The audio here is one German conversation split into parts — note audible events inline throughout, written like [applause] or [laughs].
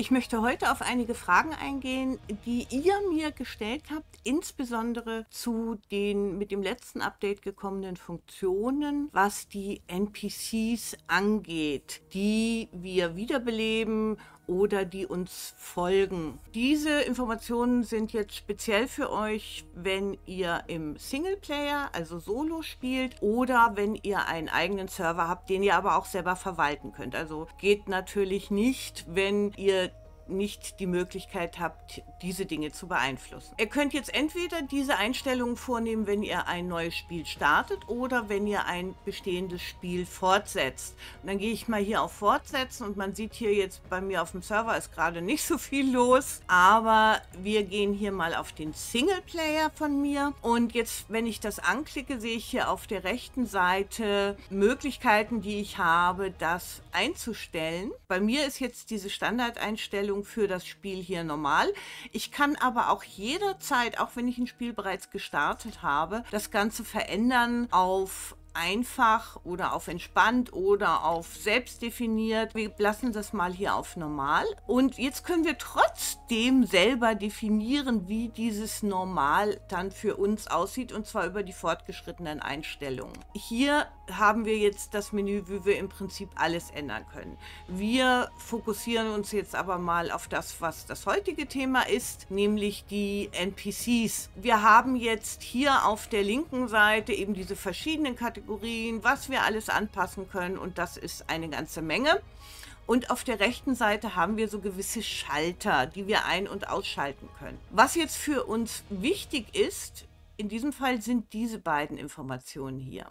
Ich möchte heute auf einige Fragen eingehen, die ihr mir gestellt habt, insbesondere zu den mit dem letzten Update gekommenen Funktionen, was die NPCs angeht, die wir wiederbeleben oder die uns folgen. Diese Informationen sind jetzt speziell für euch, wenn ihr im Singleplayer, also Solo spielt oder wenn ihr einen eigenen Server habt, den ihr aber auch selber verwalten könnt. Also geht natürlich nicht, wenn ihr nicht die Möglichkeit habt, diese Dinge zu beeinflussen. Ihr könnt jetzt entweder diese Einstellungen vornehmen, wenn ihr ein neues Spiel startet oder wenn ihr ein bestehendes Spiel fortsetzt. Und dann gehe ich mal hier auf Fortsetzen und man sieht hier jetzt bei mir auf dem Server ist gerade nicht so viel los, aber wir gehen hier mal auf den Singleplayer von mir und jetzt, wenn ich das anklicke, sehe ich hier auf der rechten Seite Möglichkeiten, die ich habe, das einzustellen. Bei mir ist jetzt diese Standardeinstellung Einstellung für das Spiel hier normal. Ich kann aber auch jederzeit, auch wenn ich ein Spiel bereits gestartet habe, das Ganze verändern auf einfach oder auf entspannt oder auf selbst definiert. Wir lassen das mal hier auf normal. Und jetzt können wir trotzdem selber definieren, wie dieses Normal dann für uns aussieht und zwar über die fortgeschrittenen Einstellungen. Hier haben wir jetzt das Menü, wie wir im Prinzip alles ändern können. Wir fokussieren uns jetzt aber mal auf das, was das heutige Thema ist, nämlich die NPCs. Wir haben jetzt hier auf der linken Seite eben diese verschiedenen Kategorien, was wir alles anpassen können und das ist eine ganze Menge. Und auf der rechten Seite haben wir so gewisse Schalter, die wir ein- und ausschalten können. Was jetzt für uns wichtig ist, in diesem Fall sind diese beiden Informationen hier.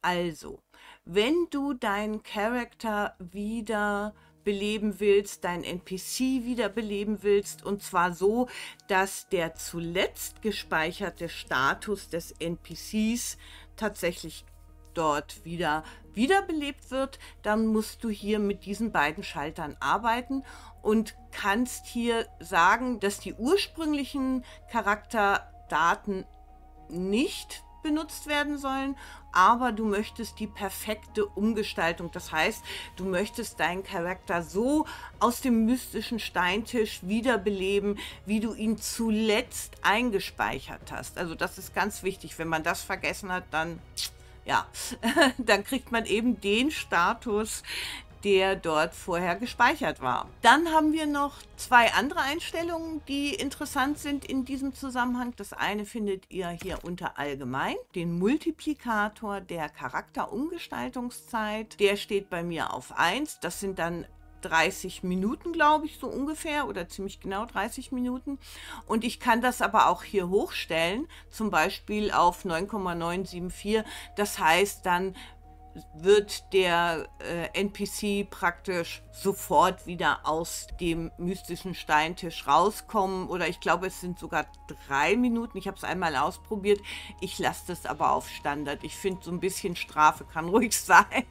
Also, wenn du deinen Charakter wieder beleben willst, dein NPC wieder beleben willst, und zwar so, dass der zuletzt gespeicherte Status des NPCs tatsächlich dort wieder wiederbelebt wird, dann musst du hier mit diesen beiden Schaltern arbeiten und kannst hier sagen, dass die ursprünglichen Charakterdaten nicht benutzt werden sollen, aber du möchtest die perfekte Umgestaltung. Das heißt, du möchtest deinen Charakter so aus dem mystischen Steintisch wiederbeleben, wie du ihn zuletzt eingespeichert hast. Also das ist ganz wichtig. Wenn man das vergessen hat, dann ja, [laughs] dann kriegt man eben den Status, der dort vorher gespeichert war. Dann haben wir noch zwei andere Einstellungen, die interessant sind in diesem Zusammenhang. Das eine findet ihr hier unter Allgemein, den Multiplikator der Charakterumgestaltungszeit. Der steht bei mir auf 1. Das sind dann 30 Minuten, glaube ich, so ungefähr oder ziemlich genau 30 Minuten. Und ich kann das aber auch hier hochstellen, zum Beispiel auf 9,974. Das heißt dann wird der äh, NPC praktisch sofort wieder aus dem mystischen Steintisch rauskommen. Oder ich glaube, es sind sogar drei Minuten. Ich habe es einmal ausprobiert. Ich lasse das aber auf Standard. Ich finde, so ein bisschen Strafe kann [laughs] ruhig sein.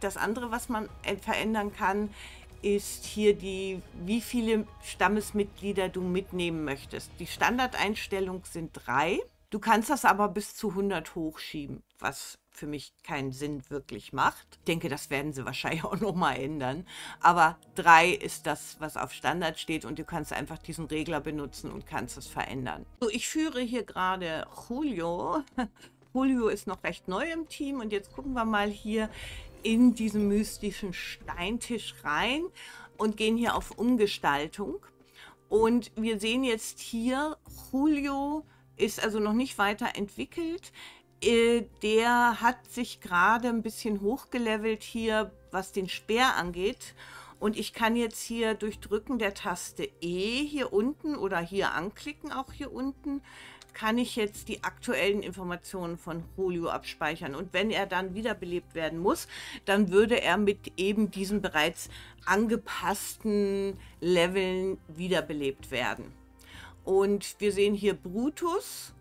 Das andere, was man verändern kann, ist hier die, wie viele Stammesmitglieder du mitnehmen möchtest. Die Standardeinstellung sind drei. Du kannst das aber bis zu 100 hochschieben, was für mich keinen Sinn wirklich macht. Ich denke, das werden sie [laughs] wahrscheinlich auch noch mal ändern. Aber drei ist das, was auf Standard steht und du kannst einfach diesen Regler benutzen und kannst es verändern. So, ich führe hier gerade Julio. [laughs] Julio ist noch recht neu im Team und jetzt gucken wir mal hier in diesen mystischen Steintisch rein und gehen hier auf Umgestaltung. Und wir sehen jetzt hier, Julio ist also noch nicht weiterentwickelt. Der hat sich gerade ein bisschen hochgelevelt hier, was den Speer angeht. Und ich kann jetzt hier durch Drücken der Taste E hier unten oder hier anklicken, auch hier unten, kann ich jetzt die aktuellen Informationen von Julio abspeichern. Und wenn er dann wiederbelebt werden muss, dann würde er mit eben diesen bereits angepassten Leveln wiederbelebt werden. Und wir sehen hier Brutus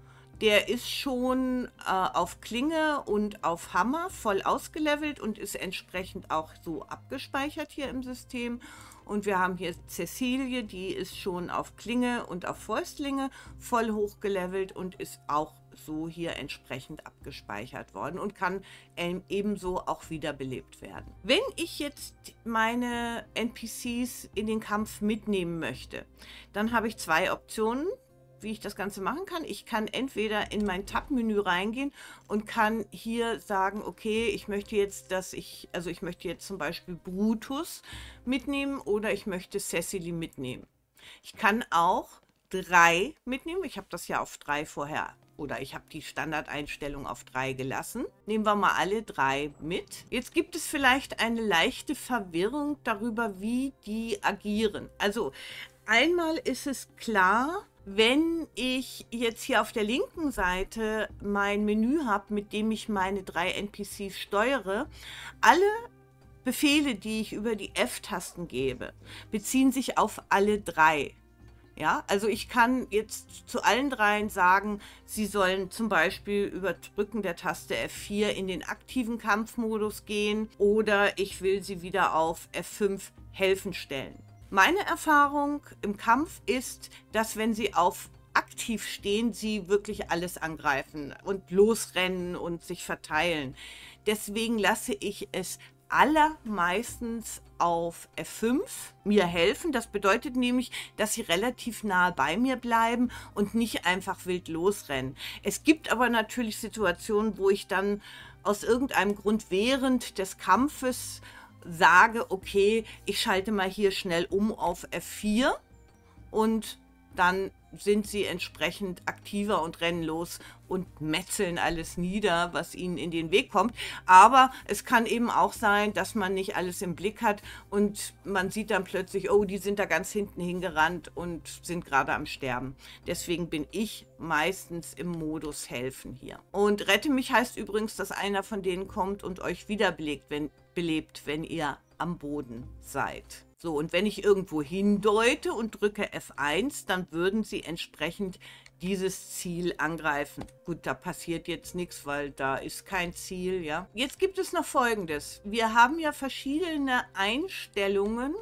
der ist schon äh, auf Klinge und auf Hammer voll ausgelevelt und ist entsprechend auch so abgespeichert hier im System. Und wir haben hier Cecilie, die ist schon auf Klinge und auf Fäustlinge voll hochgelevelt und ist auch so hier entsprechend abgespeichert worden und kann ähm, ebenso auch wiederbelebt werden. Wenn ich jetzt meine NPCs in den Kampf mitnehmen möchte, dann habe ich zwei Optionen wie ich das Ganze machen kann. Ich kann entweder in mein Tab-Menü reingehen und kann hier sagen, okay, ich möchte jetzt, dass ich, also ich möchte jetzt zum Beispiel Brutus mitnehmen oder ich möchte Cecily mitnehmen. Ich kann auch drei mitnehmen. Ich habe das ja auf drei vorher oder ich habe die Standardeinstellung auf drei gelassen. Nehmen wir mal alle drei mit. Jetzt gibt es vielleicht eine leichte Verwirrung darüber, wie die agieren. Also einmal ist es klar, wenn ich jetzt hier auf der linken Seite mein Menü habe, mit dem ich meine drei NPCs steuere, alle Befehle, die ich über die F-Tasten gebe, beziehen sich auf alle drei. Ja, also ich kann jetzt zu allen dreien sagen, sie sollen zum Beispiel über Drücken der Taste F4 in den aktiven Kampfmodus gehen oder ich will sie wieder auf F5 helfen stellen. Meine Erfahrung im Kampf ist, dass wenn sie auf aktiv stehen, sie wirklich alles angreifen und losrennen und sich verteilen. Deswegen lasse ich es allermeistens auf F5 mir helfen. Das bedeutet nämlich, dass sie relativ nahe bei mir bleiben und nicht einfach wild losrennen. Es gibt aber natürlich Situationen, wo ich dann aus irgendeinem Grund während des Kampfes sage, okay, ich schalte mal hier schnell um auf F4 und dann sind sie entsprechend aktiver und rennen los und metzeln alles nieder, was ihnen in den Weg kommt. Aber es kann eben auch sein, dass man nicht alles im Blick hat und man sieht dann plötzlich, oh, die sind da ganz hinten hingerannt und sind gerade am Sterben. Deswegen bin ich meistens im Modus helfen hier. Und rette mich heißt übrigens, dass einer von denen kommt und euch wiederbelebt, wenn, belebt, wenn ihr am Boden seid. So, und wenn ich irgendwo hindeute und drücke F1, dann würden sie entsprechend dieses Ziel angreifen. Gut, da passiert jetzt nichts, weil da ist kein Ziel, ja. Jetzt gibt es noch Folgendes. Wir haben ja verschiedene Einstellungen,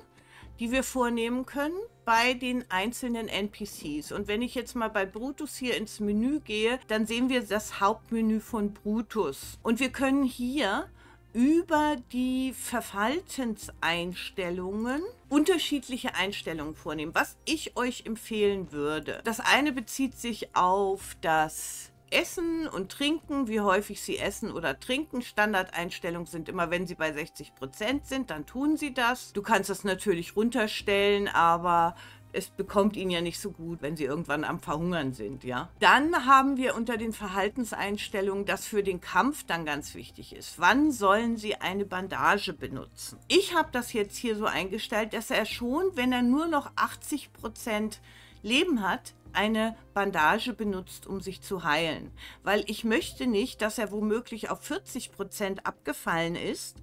die wir vornehmen können bei den einzelnen NPCs. Und wenn ich jetzt mal bei Brutus hier ins Menü gehe, dann sehen wir das Hauptmenü von Brutus. Und wir können hier über die Verhaltenseinstellungen unterschiedliche Einstellungen vornehmen, was ich euch empfehlen würde. Das eine bezieht sich auf das Essen und Trinken, wie häufig sie essen oder trinken. Standardeinstellungen sind immer, wenn sie bei 60 Prozent sind, dann tun sie das. Du kannst das natürlich runterstellen, aber es bekommt ihn ja nicht so gut, wenn sie irgendwann am Verhungern sind, ja. Dann haben wir unter den Verhaltenseinstellungen, das für den Kampf dann ganz wichtig ist. Wann sollen sie eine Bandage benutzen? Ich habe das jetzt hier so eingestellt, dass er schon, wenn er nur noch 80 Prozent Leben hat, eine Bandage benutzt, um sich zu heilen. Weil ich möchte nicht, dass er womöglich auf 40 Prozent abgefallen ist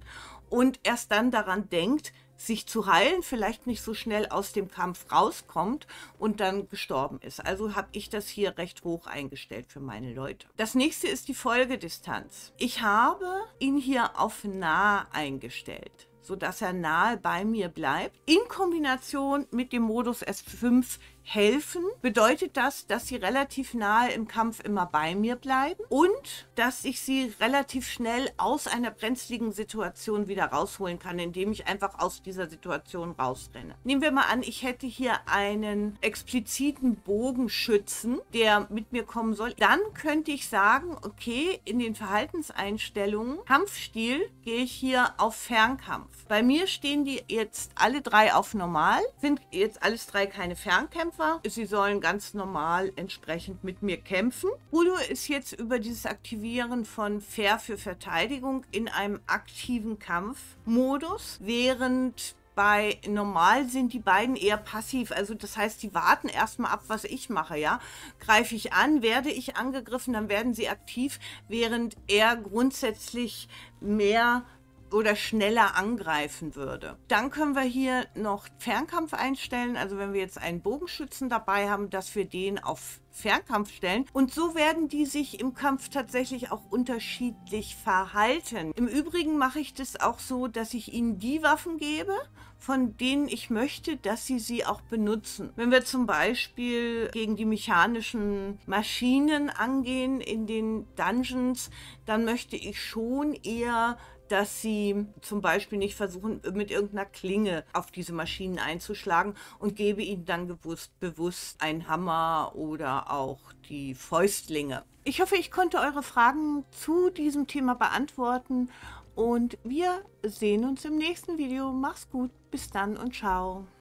und erst dann daran denkt, sich zu heilen, vielleicht nicht so schnell aus dem Kampf rauskommt und dann gestorben ist. Also habe ich das hier recht hoch eingestellt für meine Leute. Das nächste ist die Folgedistanz. Ich habe ihn hier auf nah eingestellt sodass er nahe bei mir bleibt. In Kombination mit dem Modus S5 helfen, bedeutet das, dass sie relativ nahe im Kampf immer bei mir bleiben und dass ich sie relativ schnell aus einer brenzligen Situation wieder rausholen kann, indem ich einfach aus dieser Situation rausrenne. Nehmen wir mal an, ich hätte hier einen expliziten Bogenschützen, der mit mir kommen soll. Dann könnte ich sagen, okay, in den Verhaltenseinstellungen, Kampfstil, gehe ich hier auf Fernkampf. Bei mir stehen die jetzt alle drei auf normal, sind jetzt alles drei keine Fernkämpfer Kämpfer. Sie sollen ganz normal entsprechend mit mir kämpfen. Udo ist jetzt über dieses Aktivieren von Fair für Verteidigung in einem aktiven Kampfmodus, während bei normal sind die beiden eher passiv. Also das heißt, die warten erstmal ab, was ich mache, ja. Greife ich an, werde ich angegriffen, dann werden sie aktiv, während er grundsätzlich mehr oder schneller angreifen würde. Dann können wir hier noch Fernkampf einstellen. Also wenn wir jetzt einen Bogenschützen dabei haben, dass wir den auf Fernkampf stellen. Und so werden die sich im Kampf tatsächlich auch unterschiedlich verhalten. Im Übrigen mache ich das auch so, dass ich ihnen die Waffen gebe, von denen ich möchte, dass sie sie auch benutzen. Wenn wir zum Beispiel gegen die mechanischen Maschinen angehen in den Dungeons, dann möchte ich schon eher dass sie zum Beispiel nicht versuchen, mit irgendeiner Klinge auf diese Maschinen einzuschlagen und gebe ihnen dann gewusst, bewusst einen Hammer oder auch die Fäustlinge. Ich hoffe, ich konnte eure Fragen zu diesem Thema beantworten und wir sehen uns im nächsten Video. Mach's gut, bis dann und ciao.